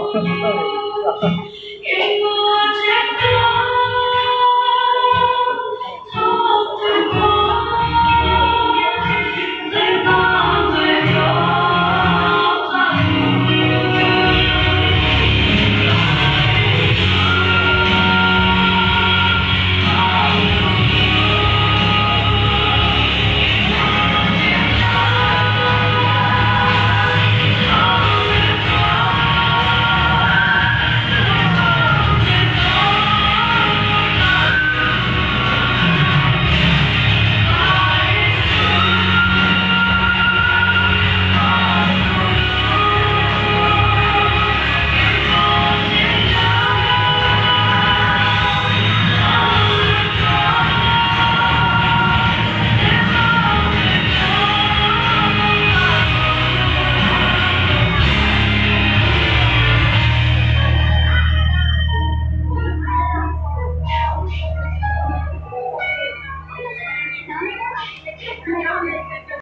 不要离开视线